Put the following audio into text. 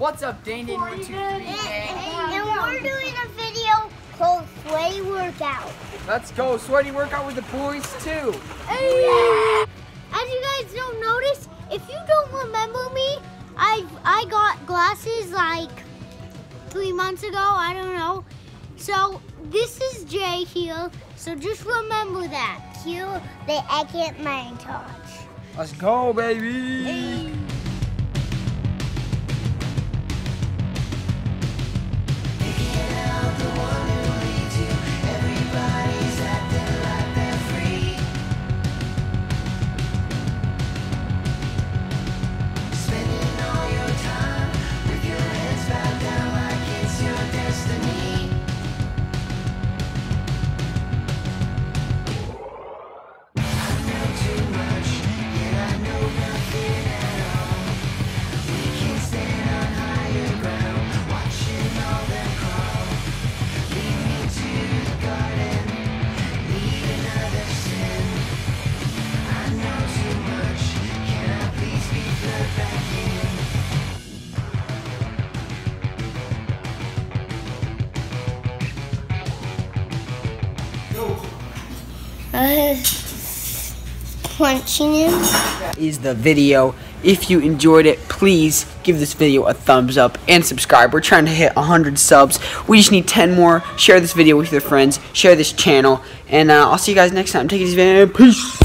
What's up, Dane Dane one two three? And, and we're doing a video called Sweaty Workout. Let's go, sweaty workout with the boys two. As you guys don't notice, if you don't remember me, I I got glasses like three months ago. I don't know. So this is Jay here. So just remember that. Cue the Egghead montage. Let's go, baby. Uh, punching him. Is the video. If you enjoyed it, please give this video a thumbs up and subscribe. We're trying to hit 100 subs. We just need 10 more. Share this video with your friends. Share this channel. And uh, I'll see you guys next time. Take it easy, man. Peace.